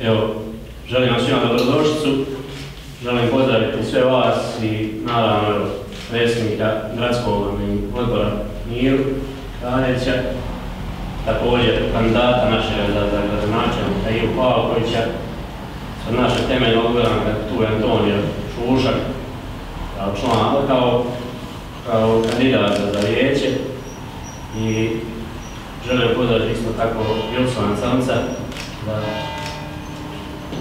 Evo, želim vam svima dobrodošlicu, želim pozdraviti sve vas i naravno predsjednika gradskog odbora Miru Kaneća, također kandidata našega za, gradonačelnika Ivo Pavkovića, sa naše temeljne odgoranka tu je Antonio Šušak, kao član, kao, kao kandidat za, vijeće. I želim pozdraviti isto tako Josovana Canca, da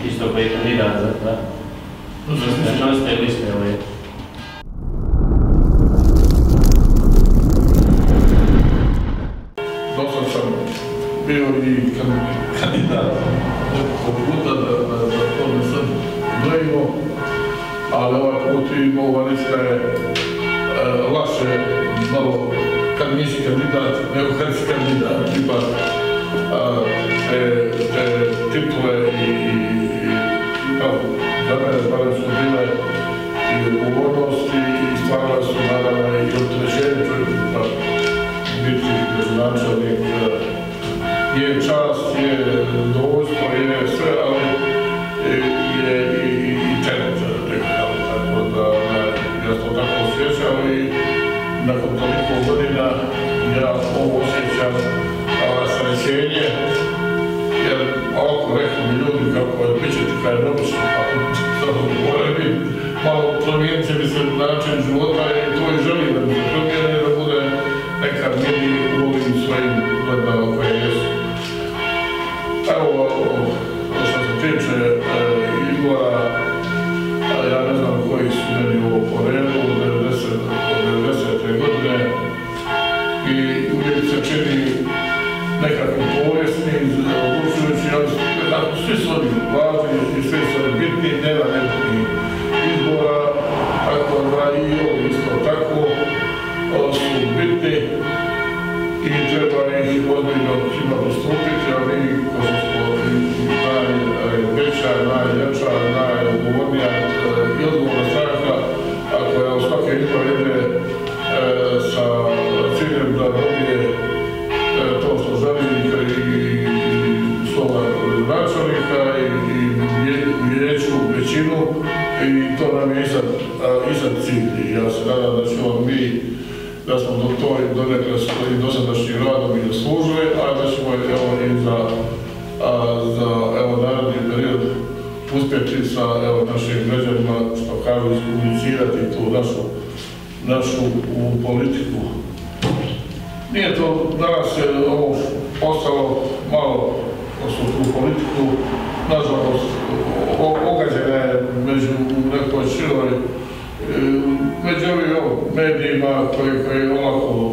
isto koji je kandidat za, za nositelj liste ove Dosad sam bio i kan- kandidat. Nekoliko puta da, da, da to dvojimo, ali ovaj put i ova lista je e, lakše malo kad nisi kandidat nego kad si kandidat, ipak titule i, i, kao, za mene barem su bile i odgovornosti i stvarale su naravno i opterećenje čovjeku, pa biti gradonačelnik eh, je čast, je zadovoljstvo, je sve, ali je i, i, i teret, tako da ja to tako osjećam i nakon toliko godina ja ovo osjećam rasterećenje, jer ovako mi ljudi kako je bit će ti kaj obično, pa to biti. Malo promijeniti mi se način života ozbiljno svima politiku. Nije to danas je ovo postalo malo su tu politiku, nažalost, ogađena je među nekoj široj e, među ovim medijima koji, koji olako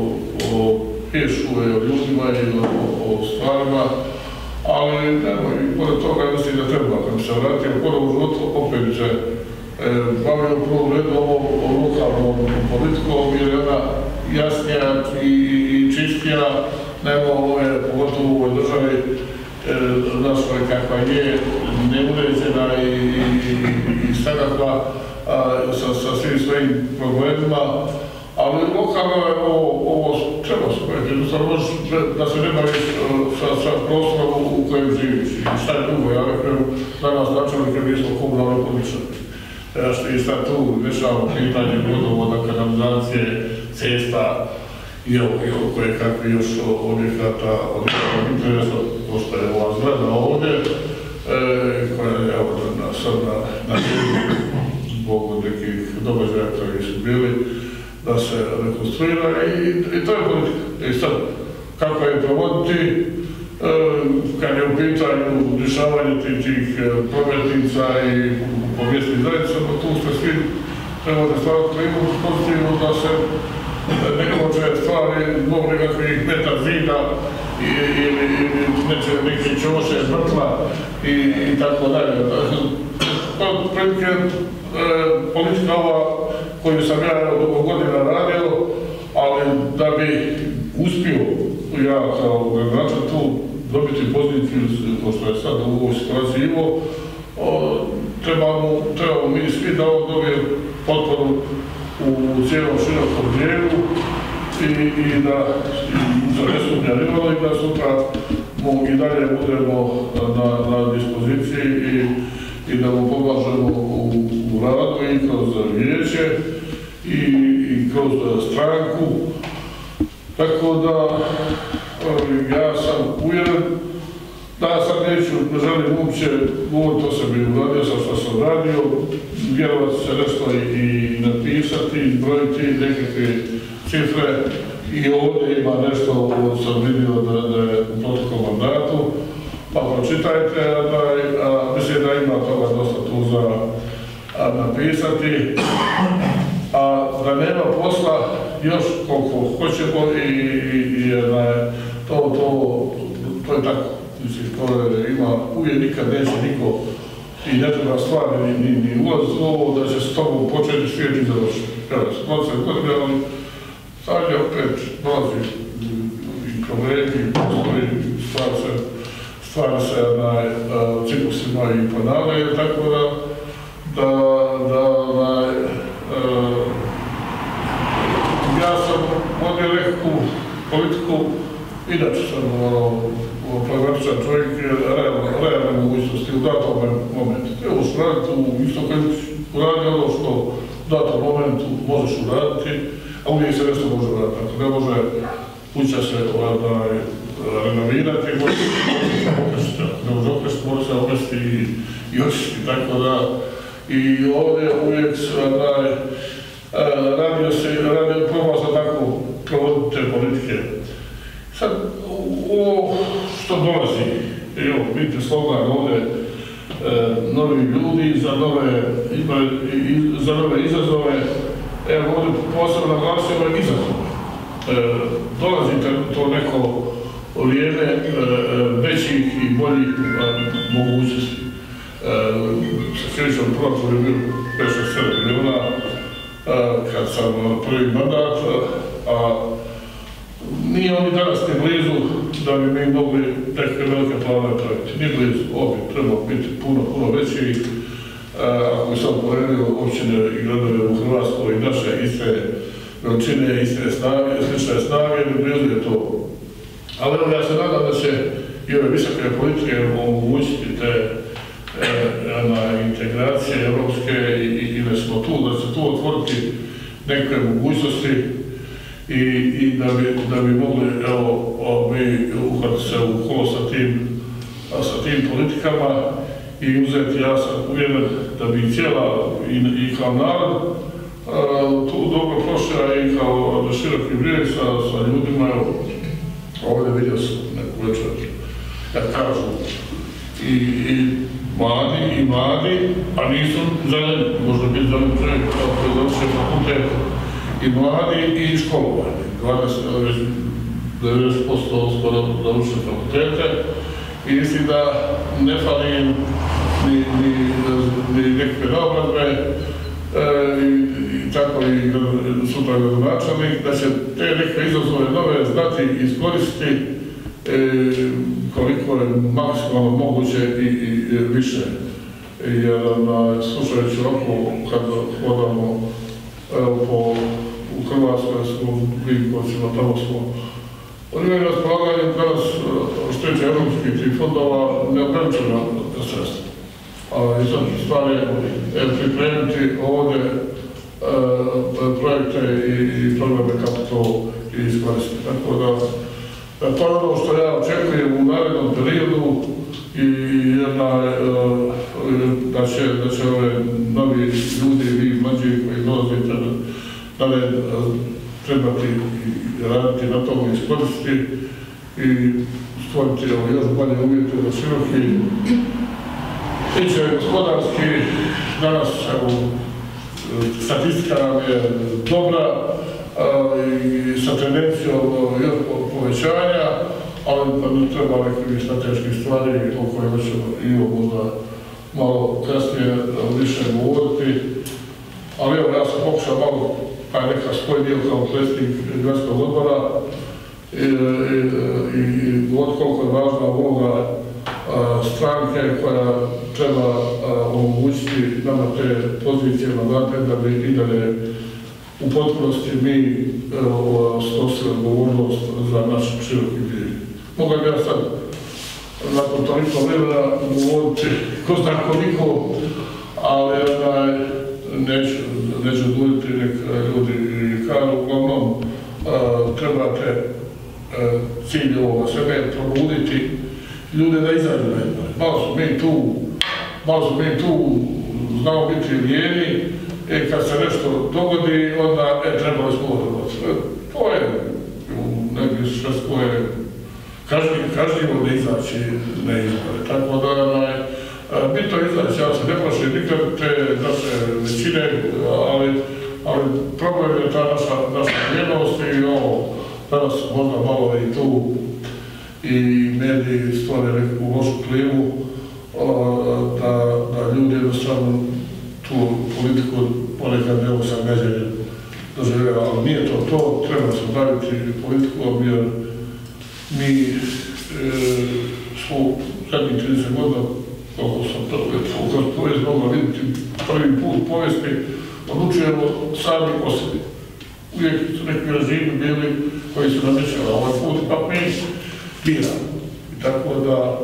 o, pišu i o ljudima i o, stvarima, ali i pored toga mislim da treba, kad se ponovo u životu, opet bi se e, bavio u prvom redu ovo o lokalnom politikom, jer je ona jasnija i, čistija nego ove, pogotovo u ovoj državi, e, našoj kakva je, neuređena i, i, svakakva sa, svim svojim problemima, ali lokalno je ovo, povedati, jednostavno možeš da se ne baviš e, sa, prostorom u, kojem živiš i šta je drugo, ja rekao, danas načelnike mi smo komunalni političari. Što i sad tu rješavamo pitanje vodovoda, kanalizacije, cesta, i ovo, koje kakvi još objekata od interesa, pošto je ova zgrada ovdje, e, koja je evo, na, na, na zbog nekih događaja koji su bili, da se rekonstruira i, i to je politika. I sad, kako je provoditi, kad je u pitanju rješavanje tih, e, prometnica i povijesnih zajednicama, tu ste svi trebate staviti klimu pozitivno da se ne može stvari zbog nekakvih metar zida ili neće neki čoše mrtva i, i tako dalje. To je otprilike e, politika ova koju sam ja dugo godina radio, ali da bi uspio ja kao gradonačelnik tu dobiti poziciju kao što je sad u ovoj situaciji Ivo, o, trebamo, trebamo mi svi da on dobije potporu u cijelom širokom dijelu i, i da za ne sumnja nimalo i da sutra i dalje budemo na, na dispoziciji i, i da mu pomažemo u, u radu i kroz vijeće i, i kroz stranku. Tako da ja sam uvjeren da sad neću, ne želim uopće govoriti o sebi, uradio sam što sam radio, vjerovat se nešto i, i napisati, izbrojiti nekakve cifre i ovdje ima nešto, sam vidio da, je u protokom mandatu, pa pročitajte, a, mislim da ima toga dosta tu za napisati, a da nema posla još koliko hoćemo i, i, i je, to, to, to je tako. Mislim, to je, ima, uvijek nikad neće niko i ne treba stvari ni, ni, ni ulaz u ovo da će s tobom početi svijet i završiti. Kada se godine, ali sad je opet dolazi i problemi, postoji, stvari se, stvari se na ciklusima i ponavljaju, tako da, da, da, da, ja sam vodio neku politiku, inače sam ono, pragmatičan čovjek, realne, mogućnosti u datom momentu. Treba se raditi u isto kad uradi ono što u datom momentu možeš uraditi, a uvijek se nešto može uraditi. Ako ne može kuća se ovaj, renovirati, može se okrešiti, ne može okrešiti, može se okrešiti i, i očistiti, tako da i ovdje uvijek se onaj, radio se, radio, probao sam tako provoditi te politike. Sad, ovo što dolazi, evo, vidite slogan ovdje, e, novi ljudi za nove, izazove, evo ovdje posebno naglasio ove izazove. E, dolazi to neko vrijeme e, većih i boljih mogućnosti. Sa sljedećom proračunu je bilo 5-7 milijuna kad sam prvi mandat, a nije oni danas ni blizu da bi mi mogli neke velike planove praviti. Nije blizu, ovo bi trebalo biti puno, puno veći. Ako bi sam poredio općine i gradove u Hrvatskoj i naše iste veličine, iste snage, slične snage, bi blizu je to. Ali ja se nadam da će i ove visoke politike omogućiti te e, integracije evropske i, i, da smo tu, da se tu otvoriti neke mogućnosti i, i da, bi, da bi mogli evo, mi uhvatiti se u kolo sa tim, sa tim politikama i uzeti, ja sam uvjeren da bi cijela i, i kao narod tu dobro prošla i kao široki brijeg sa, sa ljudima, evo, ovdje vidio sam neku večer, kad kažu, i, i mladi, i mladi, a nisu zeleni, možda biti zeleni čovjek kao koji završi fakultet, i mladi i školovani. 90% skoro završili fakultete i mislim da ne fali ni, ni, ni nekakve e, i, tako i sutra gradonačelnik, da će te neke izazove nove znati iskoristiti e, koliko je maksimalno moguće i, više. Jer na, slušajući ovako kad hodamo po u Hrvatskoj smo Vinkovcima, tamo smo oni imaju raspolaganje danas što je evropskih tih fondova neograničena sredstva. A i sad stvar je pripremiti ovdje e, projekte i, i programe kako to iskoristiti. Tako da, da to je ono što ja očekujem u narednom periodu i jedna, e, da će, da će ove novi ljudi, vi mlađi koji dolazite dalje trebati raditi na tomu iskoristiti i stvoriti još bolje uvjete za široki Tiče gospodarski, danas statistika nam je dobra i sa tendencijom još povećanja, ali nam treba nekih strateških stvari o kojima ćemo i možda malo kasnije više govoriti. Ali evo, ja sam pokušao malo pa neka svoj dio kao predsjednik gradskog odbora i, i, i od koliko je važna uloga stranke koja treba omogućiti nama te pozicije mandate da bi i dalje u potpunosti mi snosili odgovornost za naš široki bilje. Mogu bi ja sad nakon toliko vremena govoriti ko zna koliko, ali neću, neću duljiti, nek ljudi i kažu, uglavnom trebate cilj ovoga je probuditi ljude da izađu na izbore. Malo su mi tu, malo su mi tu znamo biti vijeni, e kad se nešto dogodi, onda e, trebali smo odrbati. To je u sve je kažnjivo da izaći na izbore. Tako da, onaj, bitno izaći, ja se ne plašim nikad te naše većine, ali, problem je ta naša, vjernost i ovo, danas možda malo i tu i mediji stvore neku lošu klimu, da, ljudi jednostavno tu politiku ponekad ne sa neđenjem doživljava, ali nije to to, treba se baviti politikom jer mi e, smo zadnjih 30 godina, kako sam to kroz povijest mogla vidjeti prvi put povijesti, odlučujemo sami o sebi. Uvijek su neki režimi bili koji su namješali, a ovaj put pa mi biramo. Tako da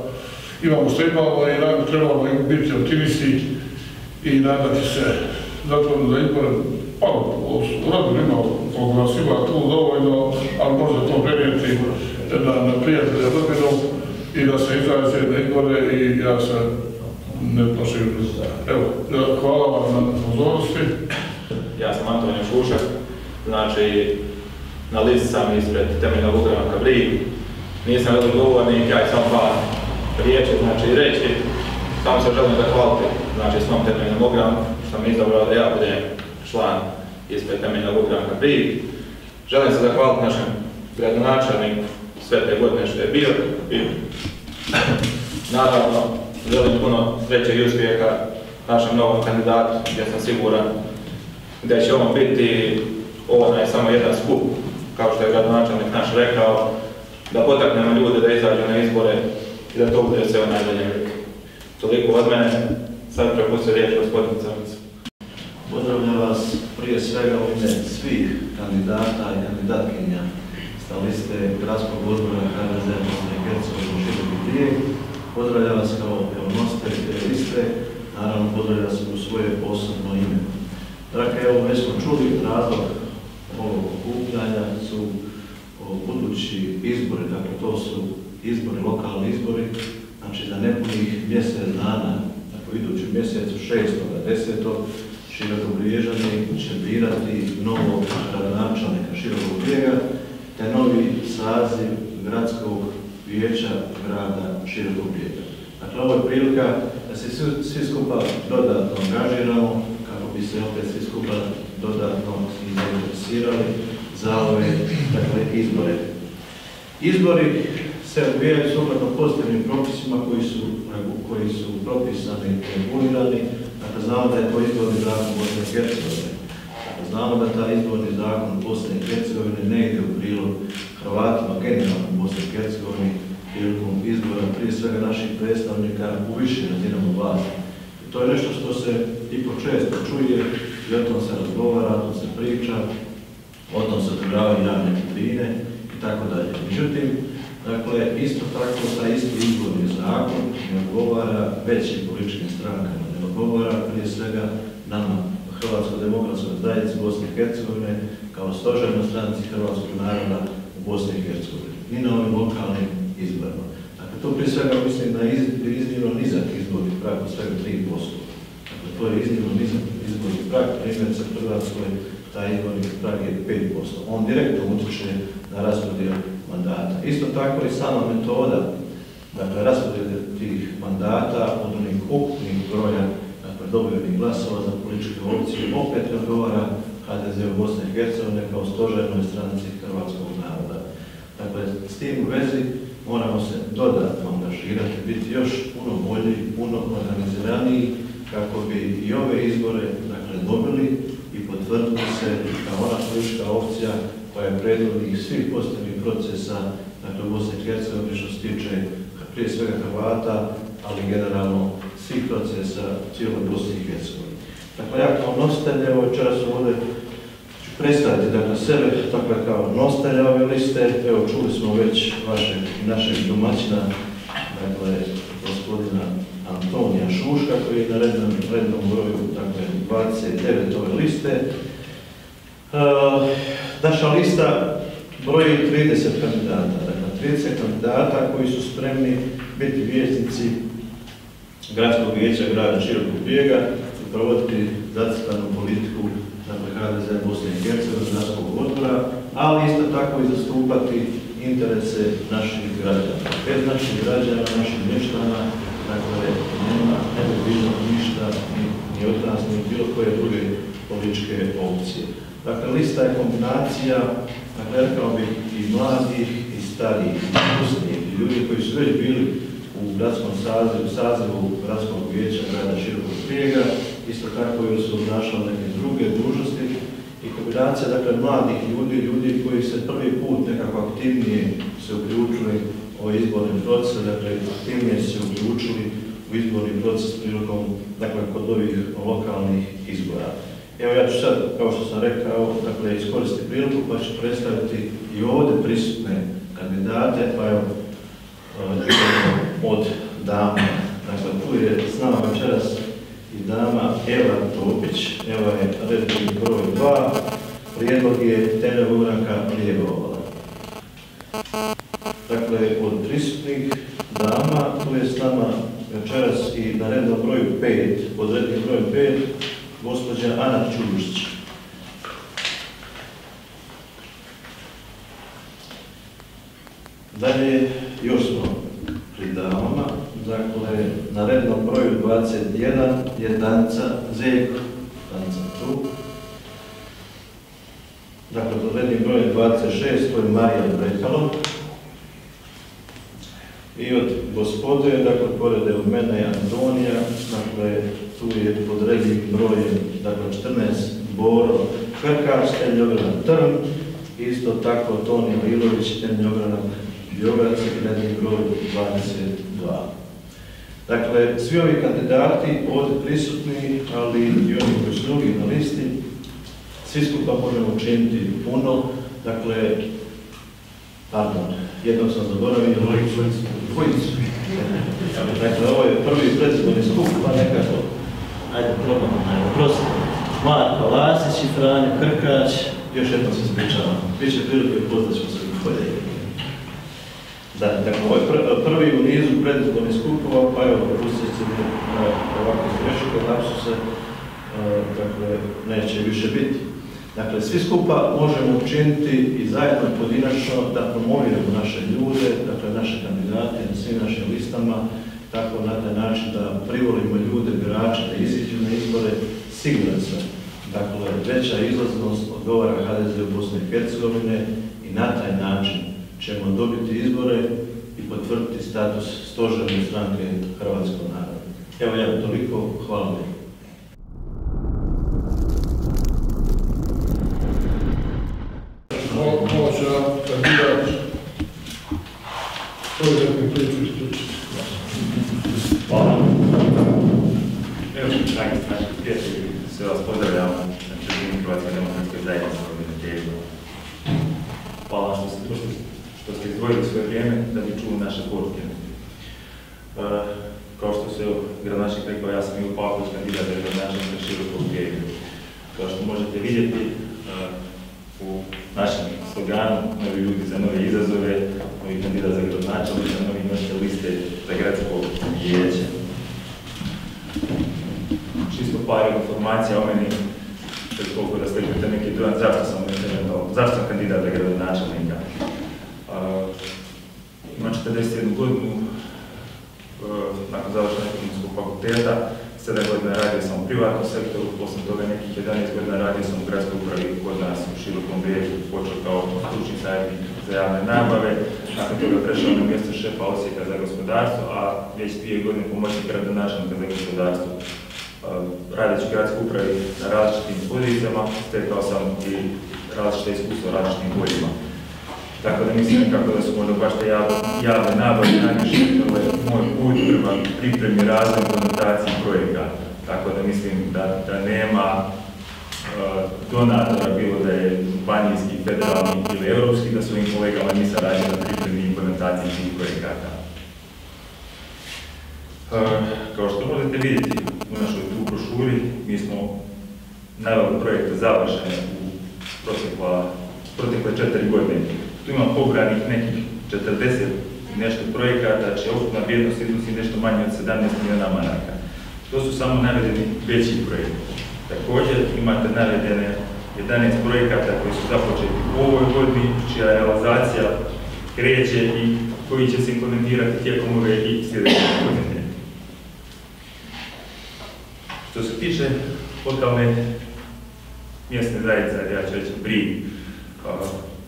imamo što imamo i trebamo biti optimisti i nadati se zato da izbore, pa koliko nas ima tu dovoljno, ali može to prenijeti na, na prijatelja dobinu i da se na izbore i ja se ne plašim. Evo, hvala vam na pozornosti. Ja sam Antonio Šušak, znači na listi sam ispred temeljnog ugranaka Brig. Nisam velik govornik, ja sam par riječi, znači reći. Samo se želim zahvaliti znači, svom temeljnom što mi izabrao da ja budem član ispred temeljnog ogranka Brig. Želim se zahvaliti našem gradonačelniku sve te godine što je bio i naravno želim puno sreće i uspjeha našem novom kandidatu gdje sam siguran da će on biti onaj samo jedan skup, kao što je gradonačelnik naš rekao, da potaknemo ljude da izađu na izbore i da to bude sve najbolje. Toliko od mene, sad prepustio riječ gospodin Crnicu. Pozdravljam vas prije svega u ime svih kandidata i kandidatkinja sa liste gradskog odbora HDZ Bosne i Hercegovine Široki Brijeg. Pozdravljam vas kao, nositelj te liste, naravno pozdravljam vas u svoje osobno ime. Dakle, evo već smo čuli razlog ovog okupljanja su budući izbori, dakle to su izbori, lokalni izbori, znači za nepunih mjesec dana, dakle idući mjesec 6. 10. Širokog Briježani će birati novog gradonačelnika Širokog Brijega, te novi saziv gradskog vijeća grada Širokog Brijega. Dakle, ovo je prilika da se svi, skupa dodatno angažiramo, kako bi se opet svi skupa dodatno zainteresirali za ove dakle, izbore. Izbori se odvijaju sukladno pozitivnim propisima koji su, koji su propisani i regulirani. Dakle, znamo da je to izborni zakon Bosne i Hercegovine. Znamo da taj izborni zakon Bosne i Hercegovine ne ide u prilog Hrvatima generalno u Bosni i Hercegovini prilikom izbora prije svega naših predstavnika u višim razinama vlasti. To je nešto što se i počesto čuje i o tom se razgovara, o tom se priča, o tom se održavaju javne tribine i tako dalje. Međutim, Dakle, isto tako taj isti izborni zakon ne odgovara većim političkim strankama, ne odgovara prije svega nama, Hrvatskoj demokratskoj zajednici Bosne i Hercegovine, kao stožernoj stranici Hrvatskog naroda u Bosni i Hercegovini i na ovim lokalnim izborima. Dakle, to prije svega mislim da je iznimno nizak izborni prag od svega 3%. Dakle, to je iznimno nizak izborni prag, primjerice u Hrvatskoj taj izborni prag je 5%. On direktno utječe na raspodijel mandata. Isto tako i sama metoda, dakle, raspodjele tih mandata od onih ukupnih broja dobivenih glasova za političke opcije opet odgovara HDZ u Bosne i Hercegovine kao stožernoj stranici hrvatskog naroda. Dakle, s tim u vezi moramo se dodatno angažirati, biti još puno bolji, puno organiziraniji kako bi i ove izbore dakle, dobili i potvrdili se kao ona politička opcija koja je predvodnik svih postavnih procesa dakle, u Bosni i Hercegovini što se tiče prije svega Hrvata, ali generalno svih procesa cijeloj Bosni i Hercegovini. Dakle, ja kao nositelj, evo večeras ovdje ću predstaviti dakle, sebe dakle, kao nositelja ove liste. Evo, čuli smo već vašeg našeg domaćina dakle, gospodina Antonija Šuška koji je na rednom, rednom broju, dakle, 29 ove liste. E, naša lista broji 30 kandidata, dakle 30 kandidata koji su spremni biti vjesnici gradskog vijeća grada Širokog brijega i provoditi zacrtanu politiku dakle, HDZ Bosne i Hercegovine, gradskog odbora, ali isto tako i zastupati interese naših građana. Bez naših građana, naših mještana, dakle, nema, ne ništa ni, ni od nas, ni bilo koje druge političke opcije. Dakle, lista je kombinacija, dakle, rekao bih, i mladih, i starijih, i ljudi koji su već bili u gradskom sazivu, sazivu gradskog vijeća grada Širokog prijega, isto tako i su obnašali neke druge dužnosti i kombinacija dakle mladih ljudi, ljudi koji se prvi put nekako aktivnije se uključili u izborni proces, dakle aktivnije se uključili u izborni proces prilikom, dakle kod ovih lokalnih izbora. Evo ja ću sad, kao što sam rekao, dakle iskoristiti priliku pa ću predstaviti i ovdje prisutne kandidate, pa evo od dama. Dakle, tu je s nama večeras i dama Eva Topić, Eva je redni broj 2, prijedlog je Tene Uvranka Lijevovala. Dakle, od prisutnih dama, tu je s nama večeras i na rednom broju 5, pod rednim brojem 5, gospođa Ana Čužić. Dalje, još smo pri damama, dakle, na rednom broju 21 je Danca Zeko, Danca tu. Dakle, pod rednim brojem 26 to je Marija Brekalo. I od gospode, dakle, pored od mene Antonija, dakle, tu je pod rednim brojem, dakle, 14 Boro Krkaš, Teljograna Trn, isto tako Toni Lilović, Teljograna Biograc i redni broj 22. Dakle, svi ovi kandidati ovdje prisutni, ali i oni koji su drugi na listi, svi skupa možemo učiniti puno. Dakle, pardon, jednog sam zaboravio. Dakle, ovo je prvi predizborni skup, pa nekako, ajde, probamo, ajde, prosim. Marko Lasić i Franjo Krkać, još jednom se ispričavam. Biće prilike upoznat ćemo se bolje. Da, dakle, ovo je pr prvi u nizu predizbornih skupova, pa evo, dopustite se mi ovakve greške, lapsuse, dakle, neće više biti. Dakle, svi skupa možemo učiniti i zajedno pojedinačno da promoviramo naše ljude, dakle, naše kandidate na svim našim listama, tako na taj način da privolimo ljude, birače, da iziđu na izbore, siguran sam. Dakle, veća izlaznost odgovara HDZ u Bosne i Hercegovine i na taj način ćemo dobiti izbore i potvrditi status stožerne stranke Hrvatskog naroda. Evo ja toliko, hvala vam. Može kandidat projektni priču isključiti. Hvala. Evo, dragi naši prijatelji, sve vas pozdravljam na tribuni Hrvatske demokratske zajednice u Viniteru. Hvala što ste, što, što ste izdvojili svoje vrijeme da bi čuli naše poruke. Uh, kao što se gradonačnik rekao, ja sam Ivo Pavlović, kandidat za gradonačnika širokog brijega. Kao što možete vidjeti, uh, u našem sloganu Novi ljudi za nove izazove, novi kandidat za gradonačelnika, novi nositelj liste za gradsko vijeće. Čisto par informacija o meni, koliko da steknete neki dojam zašto sam zašto sam kandidat za gradonačelnika. Uh, imam 41 godinu, uh, nakon ekonomskog fakulteta, 7 godina radio sam u privatnom sektoru, poslije toga nekih 11 godina radio sam u gradskoj upravi kod nas u širokom brijegu, počeo kao stručni savjetnik za javne nabave, nakon toga prešao na mjesto šefa osjeka za gospodarstvo, a već dvije godine pomoćnik gradonačelnika za gospodarstvo. Radeći u gradskoj upravi na različitim pozicijama, stekao sam i različite iskustva u različitim poljima. Tako da mislim kako da su možda baš te javne nabave najviše moj put prema pripremi razvoju konotaciji projekata. Tako da mislim da, da nema uh, donatora, bilo da je županijski, federalni ili europski, da svojim kolegama nisam radio na pripremi implementaciji tih projekata. Kao što možete vidjeti u našoj tu brošuri, mi smo naveli projekte završene u protekle četiri godine. Tu ima pobranih nekih 40 nešto projekata, će ukupna vrijednost iznosi nešto manje od 17 milijuna maraka. To su samo navedeni veći projekti. Također imate navedene 11 projekata koji su započeti u ovoj godini, čija realizacija kreće i koji će se implementirati tijekom ove i sljedeće godine. Što se tiče lokalne mjesne zajednice, ja ću reći BRI,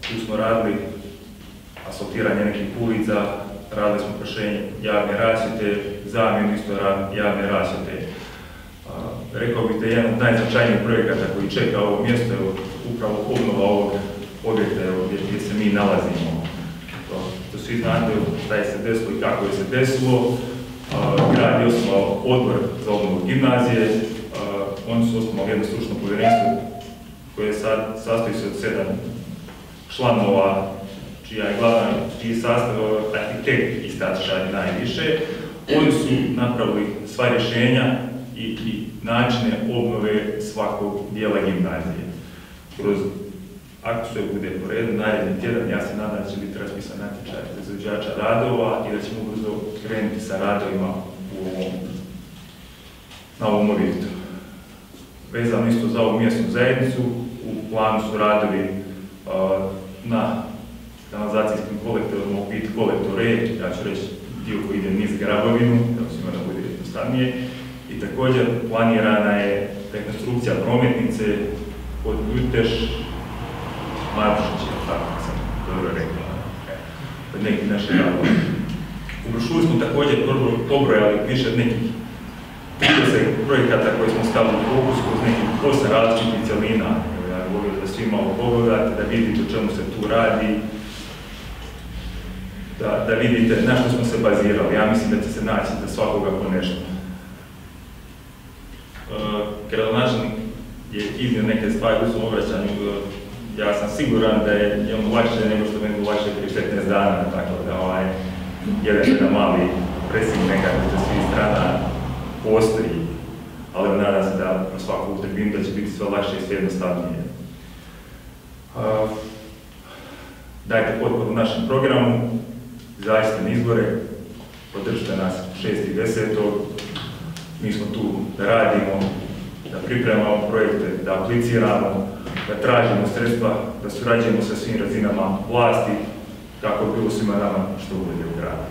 tu smo radili asfaltiranje nekih ulica, radili smo prošenje javne rasvjete, zamjenu isto javne rasvjete. Rekao bih da je jedan od najznačajnijih projekata koji čeka ovo mjesto je upravo obnova ovog objekta gdje, se mi nalazimo. To, svi znate šta je se desilo i kako je se desilo. Grad je odbor za obnovu gimnazije, oni su osnovali jedno stručno povjerenstvo koje sastoji se od sedam članova čija je glavna, čiji sastav arhitekt i statičar najviše. Oni su napravili sva rješenja i, i načine obnove svakog dijela gimnazije. Kroz ako sve bude po redu, naredni tjedan, ja se nadam da će biti raspisan natječaj izvođača radova i da ćemo brzo krenuti sa radovima u ovom, na ovom objektu. Vezano isto za ovu mjesnu zajednicu, u planu su radovi na kanalizacijskim kolektorom, mogu biti kolektor E, ja ću reći dio koji ide niz grabovinu, da svima da bude jednostavnije. I također planirana je rekonstrukcija prometnice od Ljuteš Maršić, tako sam dobro rekla, od nekih naših radova. U brošuru smo također pobrojali više od nekih 30 projekata koje smo stavili u fokus kroz nekih osam različitih cjelina. Ja volio da svi malo pogledate, da vidite o čemu se tu radi, da, da vidite na što smo se bazirali. Ja mislim da će se naći za svakoga po nešto. Uh, je iznio neke stvari u svom obraćanju. Ja sam siguran da je njemu lakše nego što meni lakše prije 15 dana, tako da ovaj, jedan jedan mali presing nekako za svih strana postoji, ali nadam se da na svaku da će biti sve lakše i sve jednostavnije. Uh, dajte potporu našem programu, zaista izbore, podržite nas 6.10. Mi smo tu da radimo, da pripremamo projekte, da apliciramo, da tražimo sredstva, da surađujemo sa svim razinama vlasti, kako bi bilo svima nama što bude u gradu.